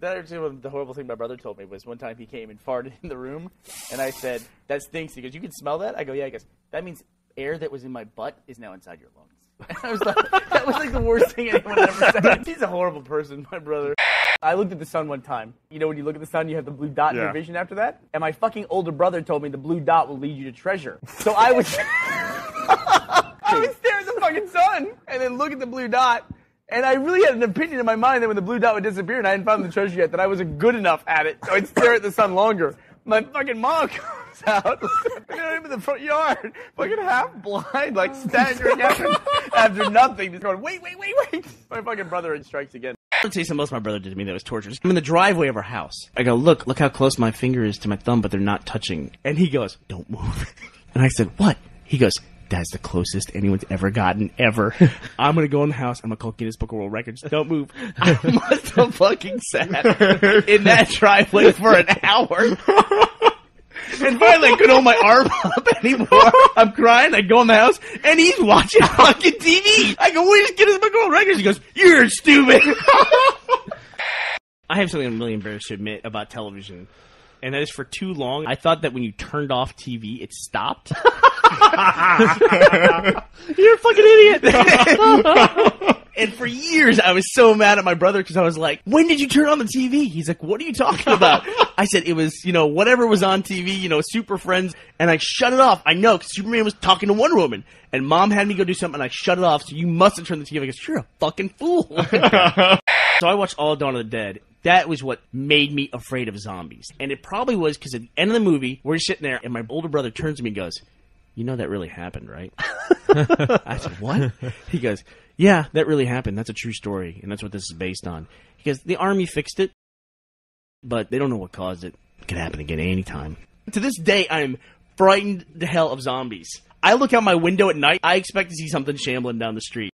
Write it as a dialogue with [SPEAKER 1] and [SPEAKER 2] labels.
[SPEAKER 1] That actually, the horrible thing my brother told me was one time he came and farted in the room, and I said, "That stinks." He goes, "You can smell that?" I go, "Yeah." He goes, "That means air that was in my butt is now inside your lungs." And I was like, "That was like the worst thing anyone ever said." He's a horrible person, my brother. I looked at the sun one time. You know, when you look at the sun, you have the blue dot in
[SPEAKER 2] Yeah.
[SPEAKER 1] your vision after that. And my fucking older brother told me the blue dot will lead you to treasure. So I was, I would stare at the fucking sun and then look at the blue dot. And I really had an opinion in my mind that when the blue dot would disappear and I hadn't found the treasure yet, that I wasn't good enough at it. So I'd stare at the sun longer. My fucking mom comes out, at in the front yard, fucking half blind, like staggering after, after nothing, just going, wait, wait, wait, wait. My fucking brother had strikes again.
[SPEAKER 3] I'll tell you something else my brother did to me that was torturous. I'm in the driveway of our house. I go, look, look how close my finger is to my thumb, but they're not touching. And he goes, don't move. And I said, what? He goes, that's the closest anyone's ever gotten, ever. I'm gonna go in the house, I'm gonna call Guinness Book of World Records. Don't move. I must have fucking sat in that driveway for an hour. And finally, I couldn't hold my arm up anymore. I'm crying. I go in the house, and he's watching fucking TV. I go, "Where's Guinness Book of World Records?" He goes, "You're stupid." I have something I'm really embarrassed to admit about television, and that is for too long. I thought that when you turned off TV, it stopped. You're a fucking idiot. and for years, I was so mad at my brother because I was like, "When did you turn on the TV?" He's like, "What are you talking about?" I said, "It was, you know, whatever was on TV, you know, Super Friends," and I shut it off. I know because Superman was talking to Wonder Woman, and Mom had me go do something, and I shut it off. So you must have turned the TV. off. Because you're a fucking fool. So I watched all of Dawn of the Dead. That was what made me afraid of zombies. And it probably was because at the end of the movie, we're sitting there, and my older brother turns to me and goes, You know that really happened, right? I said, What? He goes, Yeah, that really happened. That's a true story, and that's what this is based on. He goes, The army fixed it, but they don't know what caused it. It could happen again anytime. To this day, I'm frightened to hell of zombies. I look out my window at night, I expect to see something shambling down the street.